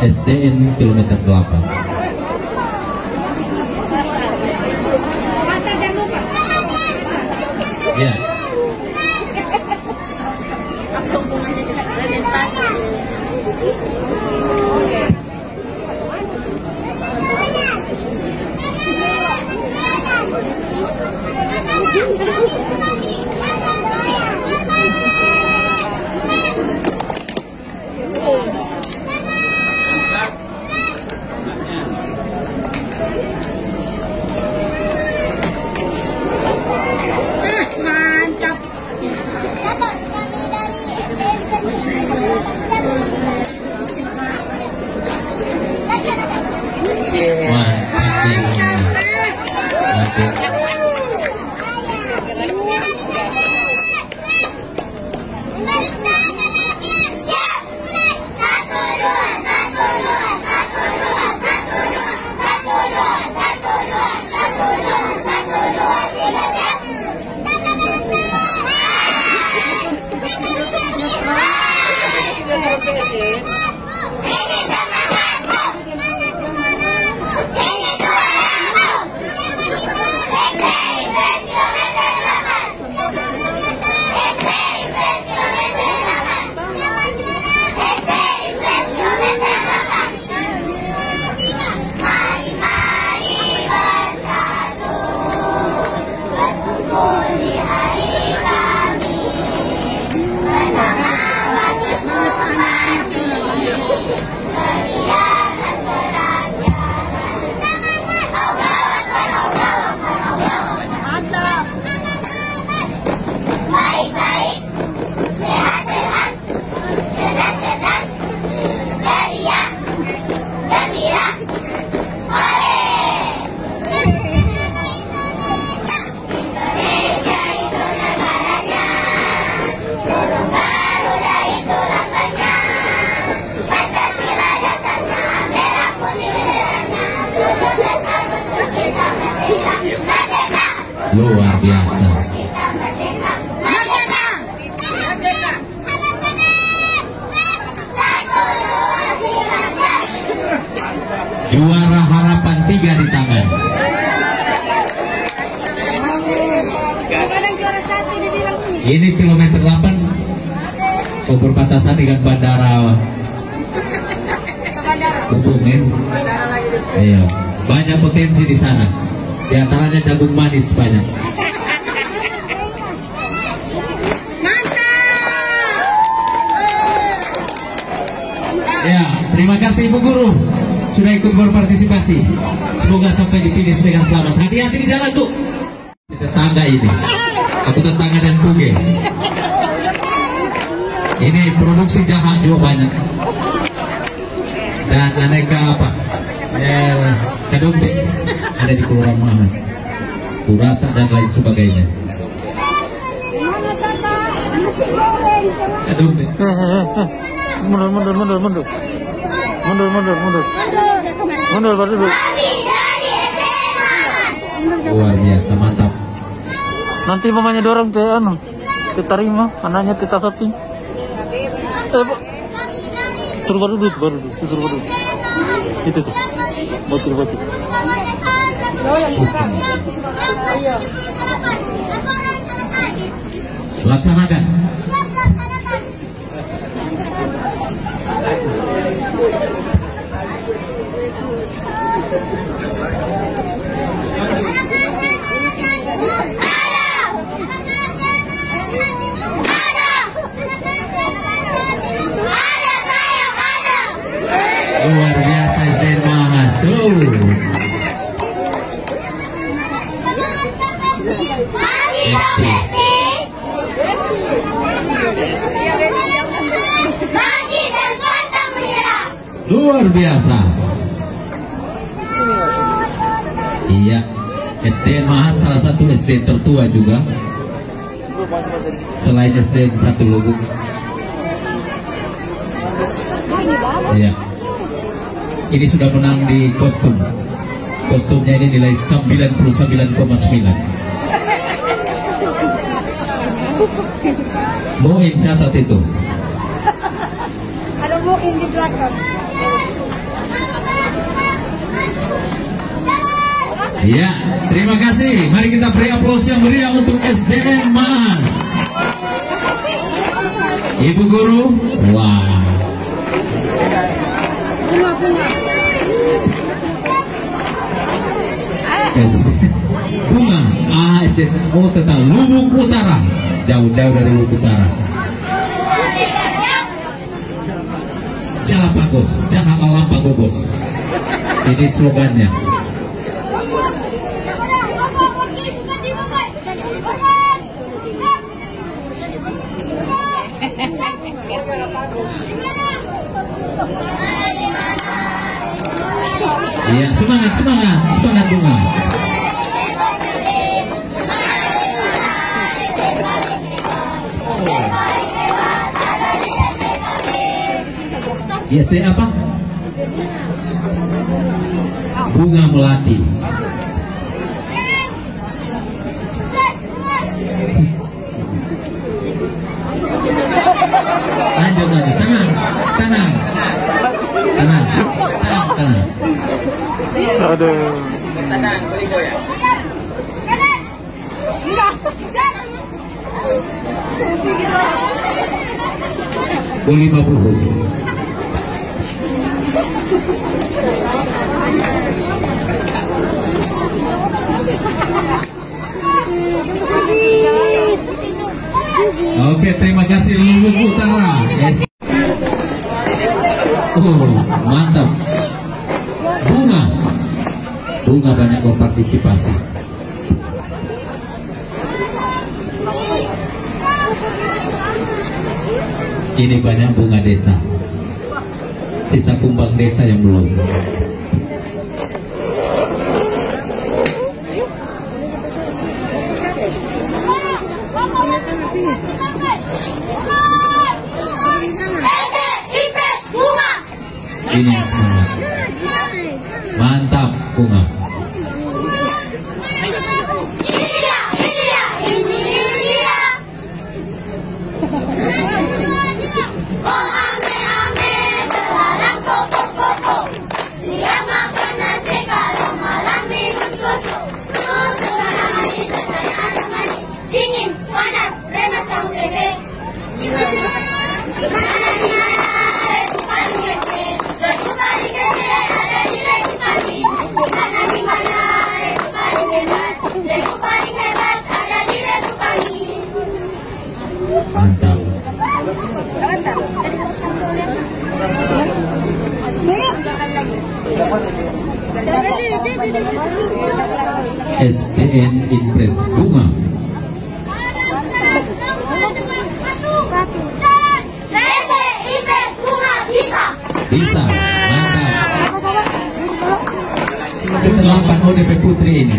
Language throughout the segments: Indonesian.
SDN kilometer 8 Vâng, wow, thank luar biasa. Juara harapan tiga di tangan. Ini? kilometer 8 oh, berbatasan dengan bandara. Kebumen iya. Banyak potensi di sana di antaranya jagung manis banyak. Ya terima kasih ibu guru. Sudah ikut berpartisipasi. Semoga sampai di finish dengan selamat. Hati-hati di jalan tuh tetangga ini. Aku tetangga dan puge ini produksi jahat juga banyak. Dan aneka apa eh, Kadungting ada di Kelurahan Mahat, Kurasa dan lain sebagainya. Eh, eh, eh, mundur, Mundur, mundur, mundur, mundur. Mundur, mundur, mundur. Mundur, mundur. Luar biasa, mantap. Nanti mamanya dorong ke anu. Kita terima, anaknya kita shopping. Eh, Suruh baru duduk, baru duduk, suruh baru duduk. Itu tuh bocil bocil laksanakan luar biasa SDN Mahasiswa luar biasa iya SDN Mahas salah satu SDN tertua juga selain SDN satu bang. Iya. Ini sudah menang di kostum. Kostumnya ini nilai 99,9. Boin catat itu. Ada mungkin di belakang. Iya, terima kasih. Mari kita beri aplaus yang meriah untuk SDN Mas. Ibu guru, wah. Bunga ah oh tentang Lubuk Utara jauh-jauh dari Lubuk Utara Jalan bagus, jangan malam bos. Ini slogannya. Iya, semangat, semangat, semangat bunga. Iya, saya apa? Bunga melati. Lanjut, lanjut, tenang, tenang, tenang, tenang, tenang. Aduh. Lima puluh. Oke, terima kasih Lubuk Utara. Berpartisipasi. Ini banyak bunga desa. Sisa kumbang desa yang belum. Ini. Mantap bunga. SPN Impres Bunga. Bisa. Bisa. Mantap. Itu delapan ODP Putri ini.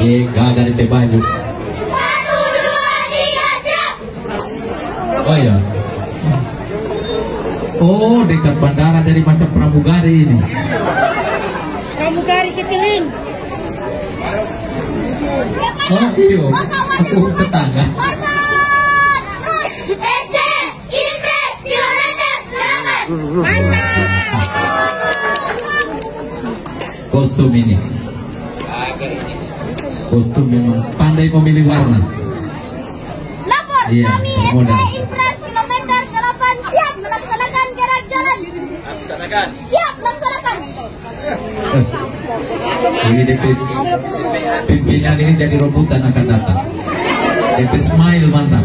Eh, gagal di baju. Oh ya. Oh, dekat bandara jadi macam pramugari ini. Pramugari Citylink. Oh, iya. Aku tetangga. Kostum ini. Kostum memang pandai memilih warna. Lapor, Iya, kami SD modal. Impres kilometer 8 siap melaksanakan gerak jalan. Laksanakan. Siap laksanakan. Ini DP pimpinan ini jadi rebutan akan datang. DP Smile mantap.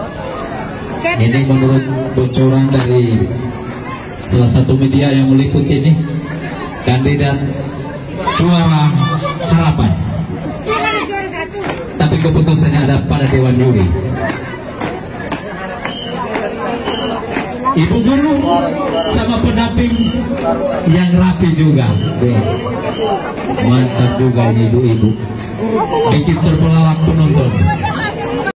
Ini menurut bocoran dari salah satu media yang meliput ini kandidat juara harapan. Tapi keputusannya ada pada Dewan Juri. Ibu guru sama pendamping yang rapi juga. Mantap juga ini ibu-ibu. Bikin terbelalak penonton.